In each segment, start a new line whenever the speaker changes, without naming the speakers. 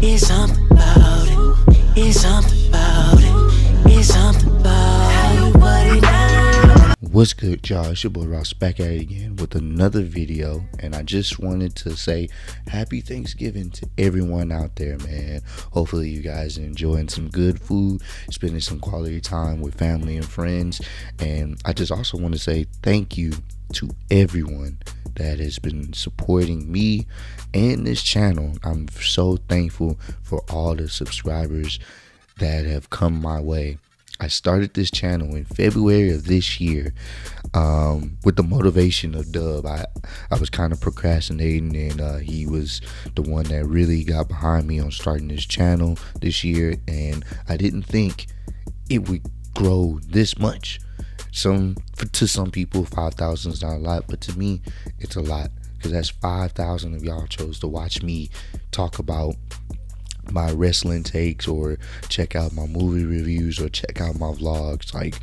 It's something about it. It's something
What's good, y'all? It's your boy Ross back at it again with another video. And I just wanted to say happy Thanksgiving to everyone out there, man. Hopefully, you guys are enjoying some good food, spending some quality time with family and friends. And I just also want to say thank you to everyone that has been supporting me and this channel. I'm so thankful for all the subscribers that have come my way. I started this channel in February of this year um, with the motivation of Dub. I, I was kind of procrastinating, and uh, he was the one that really got behind me on starting this channel this year. And I didn't think it would grow this much. Some to some people, five thousand is not a lot, but to me, it's a lot because that's five thousand of y'all chose to watch me talk about my wrestling takes or check out my movie reviews or check out my vlogs. Like,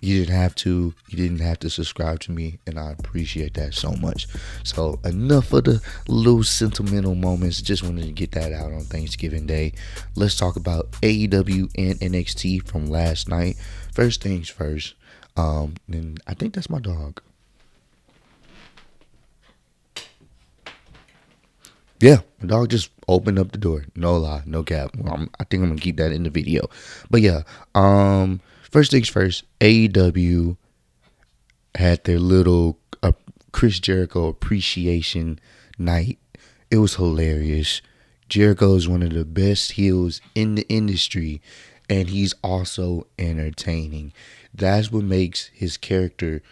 you didn't have to, you didn't have to subscribe to me, and I appreciate that so much. So, enough of the little sentimental moments. Just wanted to get that out on Thanksgiving Day. Let's talk about AEW and NXT from last night. First things first, um, and I think that's my dog. Yeah, my dog just opened up the door. No lie, no cap. I'm, I think I'm gonna keep that in the video. But yeah, um, first things first. AEW had their little uh, Chris Jericho appreciation night. It was hilarious. Jericho is one of the best heels in the industry, and he's also entertaining. That's what makes his character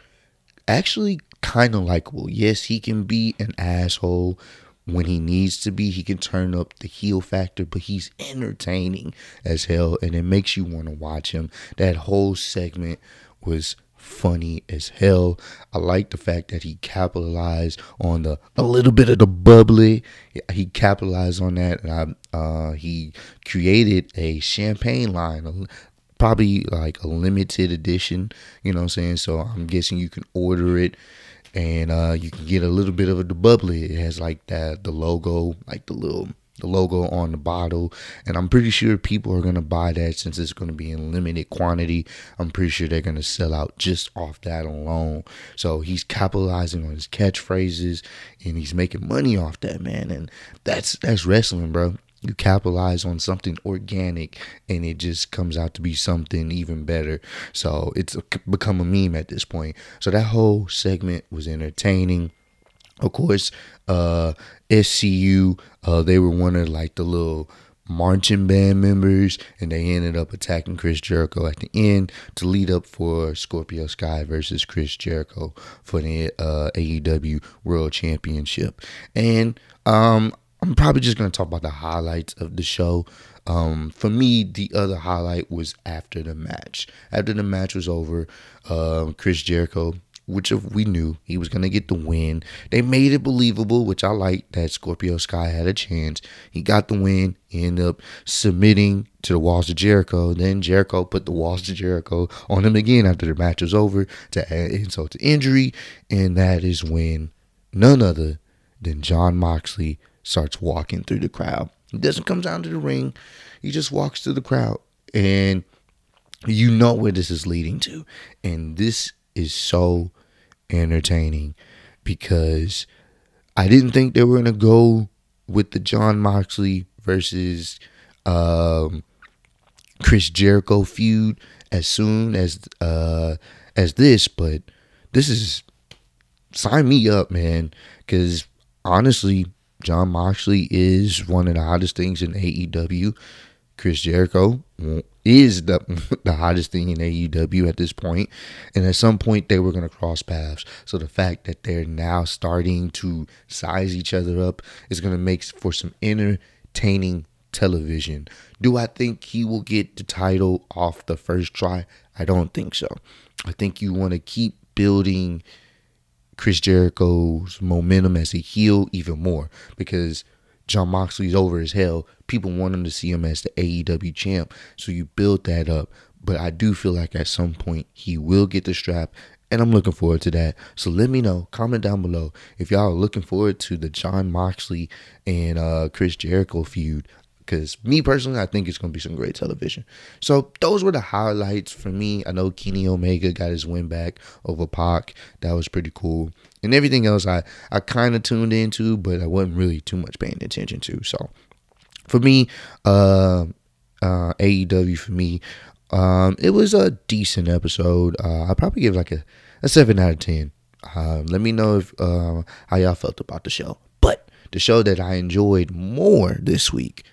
actually kind of likable. Yes, he can be an asshole when he needs to be. He can turn up the heel factor, but he's entertaining as hell, and it makes you want to watch him. That whole segment was funny as hell. I like the fact that he capitalized on the a little bit of the bubbly. He capitalized on that, and I, uh, he created a champagne line. Probably like a limited edition, you know what I'm saying? So I'm guessing you can order it and uh, you can get a little bit of the bubbly. It has like that the logo, like the little the logo on the bottle, and I'm pretty sure people are gonna buy that since it's gonna be in limited quantity. I'm pretty sure they're gonna sell out just off that alone. So he's capitalizing on his catchphrases, and he's making money off that man, and that's that's wrestling, bro you capitalize on something organic and it just comes out to be something even better. So it's become a meme at this point. So that whole segment was entertaining. Of course, uh, SCU, uh, they were one of like the little marching band members, and they ended up attacking Chris Jericho at the end to lead up for Scorpio Sky versus Chris Jericho for the uh, AEW World Championship. And um, I'm probably just gonna talk about the highlights of the show. Um, for me, the other highlight was after the match. After the match was over, uh, Chris Jericho, which we knew he was gonna get the win. They made it believable, which I like that Scorpio Sky had a chance. He got the win. He ended up submitting to the walls of Jericho. Then Jericho put the walls of Jericho on him again after the match was over to add insult to injury, and that is when none other than Jon Moxley starts walking through the crowd. He doesn't come down to the ring. He just walks through the crowd. And you know where this is leading to. And this is so entertaining because I didn't think they were going to go with the Jon Moxley versus um, Chris Jericho feud as soon as uh, as this, but this is sign me up, man. Because honestly, Jon Moxley is one of the hottest things in AEW. Chris Jericho is the the hottest thing in AEW at this point, and at some point they were going to cross paths. So the fact that they're now starting to size each other up is going to make for some entertaining television. Do I think he will get the title off the first try? I don't think so. I think you want to keep building Chris Jericho's momentum as a heel even more because Jon Moxley's over as hell. People want him to see him as the AEW champ. So you build that up. But I do feel like at some point he will get the strap. And I'm looking forward to that. So let me know. Comment down below if y'all are looking forward to the Jon Moxley and uh, Chris Jericho feud. Because me personally, I think it's going to be some great television. So those were the highlights for me. I know Kenny Omega got his win back over Pac. That was pretty cool. And everything else, I I kind of tuned into, but I wasn't really too much paying attention to. So for me, uh, uh, AEW for me, um, it was a decent episode. Uh, I probably give like a, a seven out of ten. Uh, let me know if uh, how y'all felt about the show. But the show that I enjoyed more this week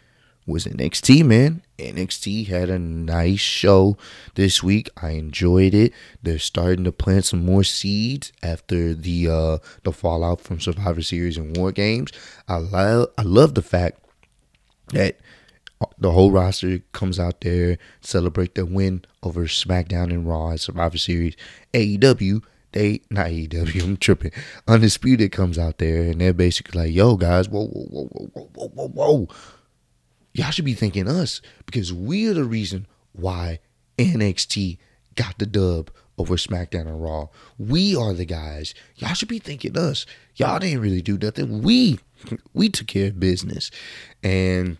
was NXT, man. NXT had a nice show this week. I enjoyed it. They're starting to plant some more seeds after the uh the fallout from Survivor Series and War Games. I love I love the fact that the whole roster comes out there celebrate their win over SmackDown and Raw Survivor Series. AEW they not AEW, I'm tripping. Undisputed comes out there and they're basically like, "Yo, guys, whoa, whoa, whoa, whoa, whoa, whoa, whoa, y'all should be thanking us because we are the reason why NXT got the dub over SmackDown and Raw. We are the guys. Y'all should be thanking us. Y'all didn't really do nothing. We we took care of business. And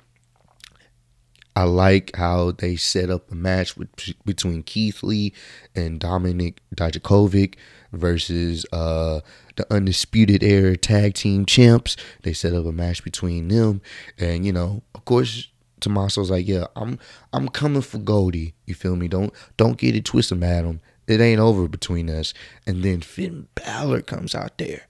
I like how they set up a match with, between Keith Lee and Dominik Dijakovic versus uh, the Undisputed Era Tag Team Champs. They set up a match between them, and you know, of course, Tommaso's like, "Yeah, I'm I'm coming for Goldie." You feel me? Don't don't get it twisted, madam. It ain't over between us. And then Finn Balor comes out there,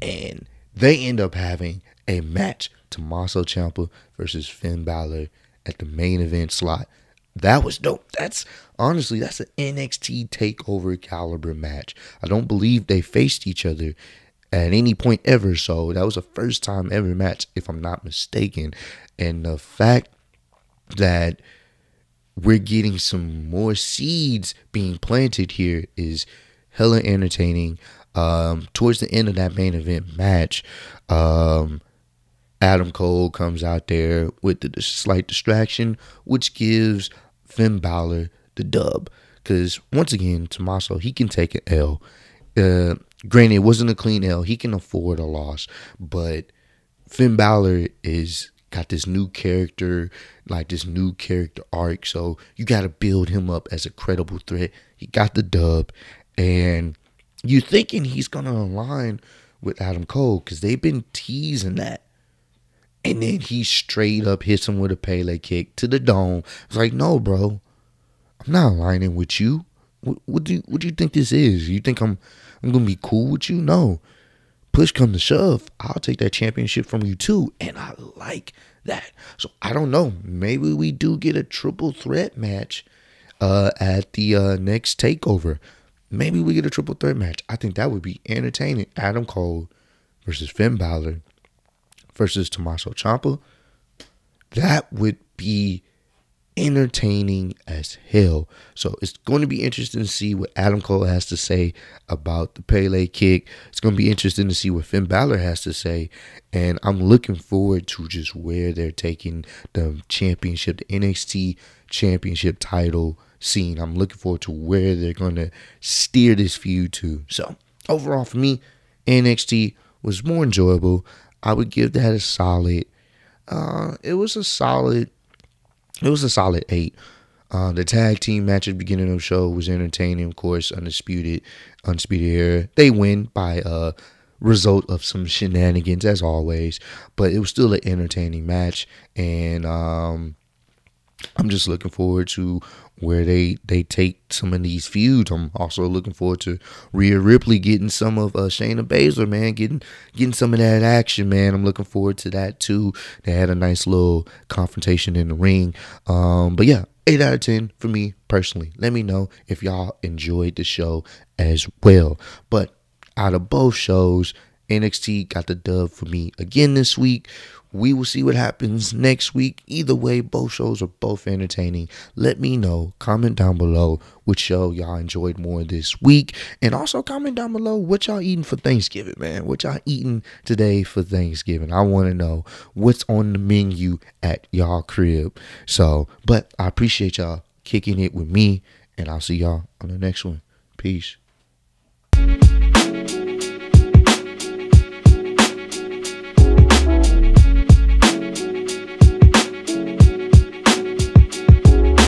and they end up having a match: Tommaso Ciampa versus Finn Balor at the main event slot. That was dope. That's honestly, that's an NXT takeover caliber match. I don't believe they faced each other at any point ever. So that was a first time ever match, if I'm not mistaken. And the fact that we're getting some more seeds being planted here is hella entertaining. Um, towards the end of that main event match, um, Adam Cole comes out there with the slight distraction, which gives Finn Balor the dub. Because once again, Tommaso, he can take an L. Uh, granted, it wasn't a clean L. He can afford a loss. But Finn Balor is got this new character, like this new character arc. So you got to build him up as a credible threat. He got the dub. And you're thinking he's to align with Adam Cole because they've been teasing that and then he straight up hits him with a Pele kick to the dome. It's like, no, bro, I'm not aligning with you. What, what do you, what do you think this is? You think I'm I'm gonna be cool with you? No. Push come to shove, I'll take that championship from you too, and I like that. So I don't know. Maybe we do get a triple threat match uh, at the uh, next takeover. Maybe we get a triple threat match. I think that would be entertaining. Adam Cole versus Finn Balor versus Tommaso Ciampa, that would be entertaining as hell. So it's going to be interesting to see what Adam Cole has to say about the Pele kick. It's going to be interesting to see what Finn Balor has to say. And I'm looking forward to just where they're taking the championship, the NXT championship title scene. I'm looking forward to where they're going to steer this feud to. So overall, for me, NXT was more enjoyable. I would give that a solid. Uh, it was a solid. It was a solid eight. Uh, the tag team match at the beginning of the show was entertaining. Of course, undisputed, undisputed era. They win by a result of some shenanigans as always, but it was still an entertaining match, and um, I'm just looking forward to where they they take some of these feuds. I'm also looking forward to Rhea Ripley getting some of uh, Shayna Baszler, man, getting getting some of that action, man. I'm looking forward to that too. They had a nice little confrontation in the ring. Um, but yeah, eight out of ten for me personally. Let me know if y'all enjoyed the show as well. But out of both shows, NXT got the dub for me again this week. We will see what happens next week. Either way, both shows are both entertaining. Let me know. Comment down below which show y'all enjoyed more this week. And also comment down below what y'all eating for Thanksgiving, man. What y'all eating today for Thanksgiving. I want to know what's on the menu at y'all crib. So, but I appreciate y'all kicking it with me. And I'll see y'all on the next one. Peace.